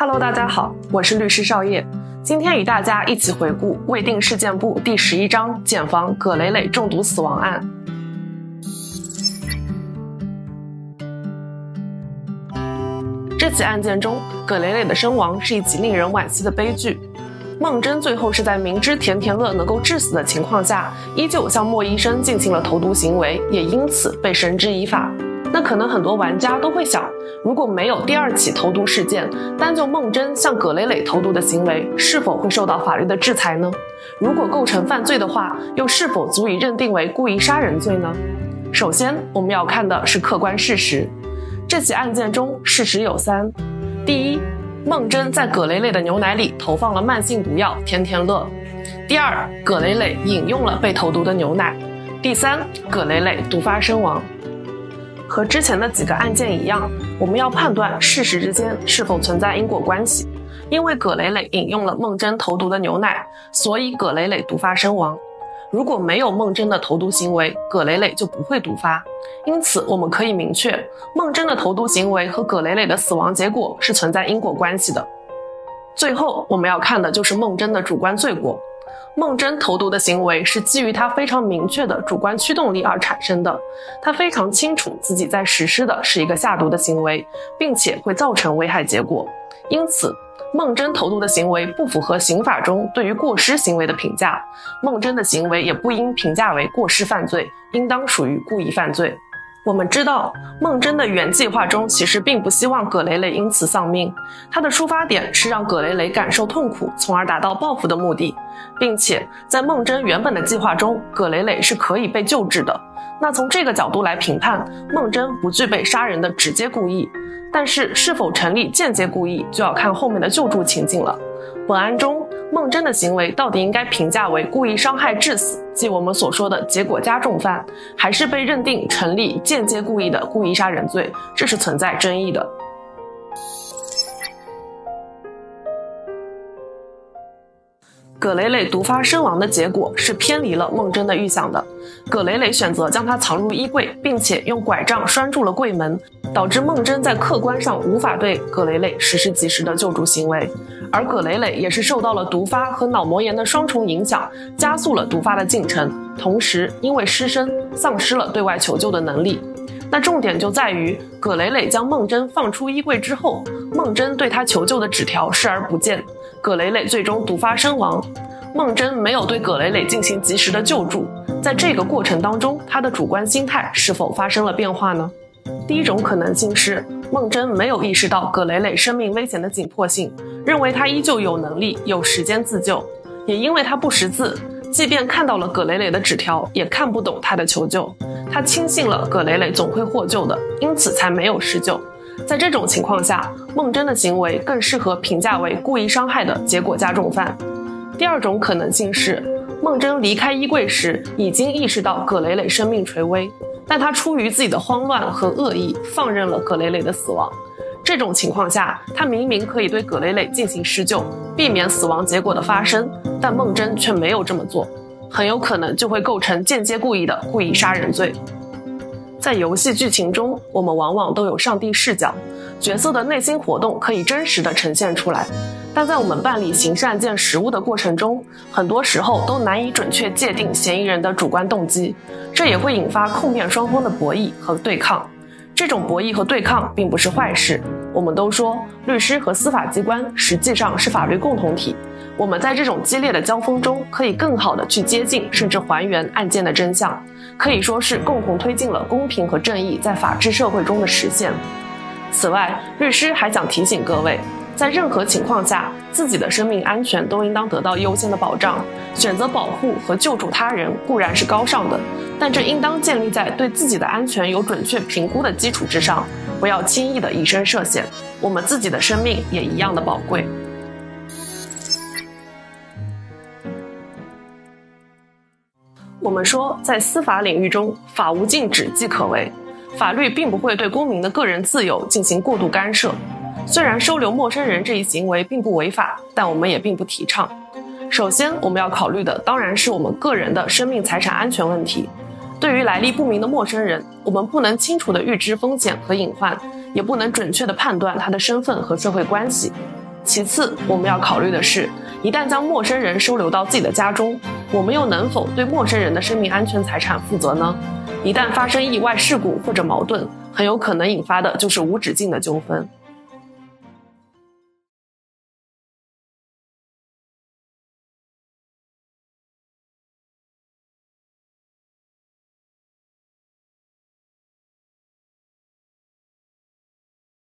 Hello，大家好，我是律师邵叶，今天与大家一起回顾未定事件簿第十一章检房葛蕾蕾中毒死亡案。这起案件中，葛蕾蕾的身亡是一起令人惋惜的悲剧。孟真最后是在明知甜甜乐能够致死的情况下，依旧向莫医生进行了投毒行为，也因此被绳之以法。那可能很多玩家都会想，如果没有第二起投毒事件，单就孟真向葛蕾蕾投毒的行为，是否会受到法律的制裁呢？如果构成犯罪的话，又是否足以认定为故意杀人罪呢？首先，我们要看的是客观事实。这起案件中，事实有三：第一，孟真在葛蕾蕾的牛奶里投放了慢性毒药甜甜乐；第二，葛蕾蕾饮用了被投毒的牛奶；第三，葛蕾蕾毒发身亡。和之前的几个案件一样，我们要判断事实之间是否存在因果关系。因为葛蕾蕾饮用了孟真投毒的牛奶，所以葛蕾蕾毒发身亡。如果没有孟真的投毒行为，葛蕾蕾就不会毒发。因此，我们可以明确，孟真的投毒行为和葛蕾蕾的死亡结果是存在因果关系的。最后，我们要看的就是孟真的主观罪过。孟真投毒的行为是基于他非常明确的主观驱动力而产生的，他非常清楚自己在实施的是一个下毒的行为，并且会造成危害结果，因此孟真投毒的行为不符合刑法中对于过失行为的评价，孟真的行为也不应评价为过失犯罪，应当属于故意犯罪。我们知道，孟真的原计划中其实并不希望葛蕾蕾因此丧命，她的出发点是让葛蕾蕾感受痛苦，从而达到报复的目的，并且在孟真原本的计划中，葛蕾蕾是可以被救治的。那从这个角度来评判，孟真不具备杀人的直接故意，但是是否成立间接故意，就要看后面的救助情景了。本案中。孟真的行为到底应该评价为故意伤害致死，即我们所说的结果加重犯，还是被认定成立间接故意的故意杀人罪？这是存在争议的。葛蕾蕾毒发身亡的结果是偏离了孟真的预想的。葛蕾蕾选择将她藏入衣柜，并且用拐杖拴住了柜门，导致孟真在客观上无法对葛蕾蕾实施及时的救助行为。而葛蕾蕾也是受到了毒发和脑膜炎的双重影响，加速了毒发的进程，同时因为失声丧失了对外求救的能力。那重点就在于葛蕾蕾将孟真放出衣柜之后，孟真对她求救的纸条视而不见。葛蕾蕾最终毒发身亡，孟真没有对葛蕾蕾进行及时的救助，在这个过程当中，她的主观心态是否发生了变化呢？第一种可能性是孟真没有意识到葛蕾蕾生命危险的紧迫性，认为她依旧有能力、有时间自救，也因为她不识字，即便看到了葛蕾蕾的纸条，也看不懂她的求救，她轻信了葛蕾蕾总会获救的，因此才没有施救。在这种情况下，孟真的行为更适合评价为故意伤害的结果加重犯。第二种可能性是，孟真离开衣柜时已经意识到葛蕾蕾生命垂危，但她出于自己的慌乱和恶意，放任了葛蕾蕾的死亡。这种情况下，她明明可以对葛蕾蕾进行施救，避免死亡结果的发生，但孟真却没有这么做，很有可能就会构成间接故意的故意杀人罪。在游戏剧情中，我们往往都有上帝视角，角色的内心活动可以真实的呈现出来。但在我们办理刑事案件实务的过程中，很多时候都难以准确界定嫌疑人的主观动机，这也会引发控辩双方的博弈和对抗。这种博弈和对抗并不是坏事。我们都说，律师和司法机关实际上是法律共同体。我们在这种激烈的交锋中，可以更好的去接近甚至还原案件的真相。可以说是共同推进了公平和正义在法治社会中的实现。此外，律师还想提醒各位，在任何情况下，自己的生命安全都应当得到优先的保障。选择保护和救助他人固然是高尚的，但这应当建立在对自己的安全有准确评估的基础之上，不要轻易的以身涉险。我们自己的生命也一样的宝贵。我们说，在司法领域中，法无禁止即可为。法律并不会对公民的个人自由进行过度干涉。虽然收留陌生人这一行为并不违法，但我们也并不提倡。首先，我们要考虑的当然是我们个人的生命财产安全问题。对于来历不明的陌生人，我们不能清楚地预知风险和隐患，也不能准确地判断他的身份和社会关系。其次，我们要考虑的是，一旦将陌生人收留到自己的家中，我们又能否对陌生人的生命安全财产负责呢？一旦发生意外事故或者矛盾，很有可能引发的就是无止境的纠纷。